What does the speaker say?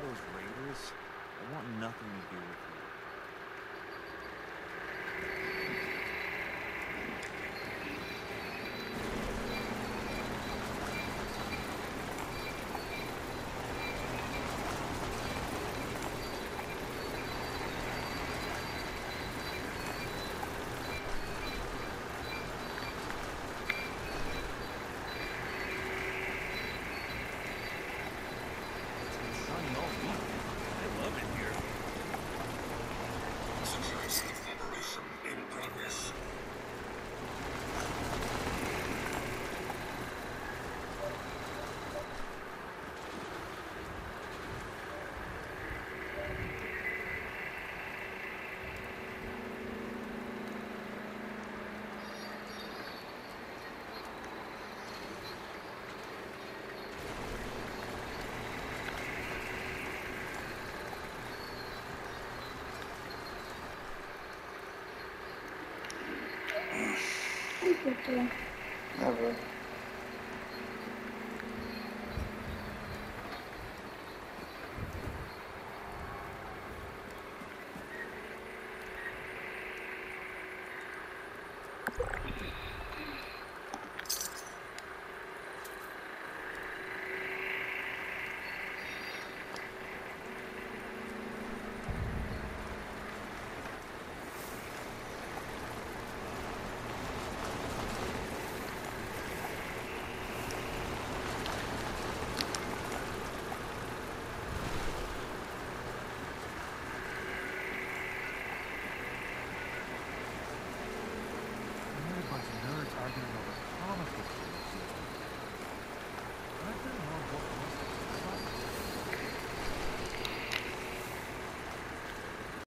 those raiders, I want nothing to do with you. Okay. Never.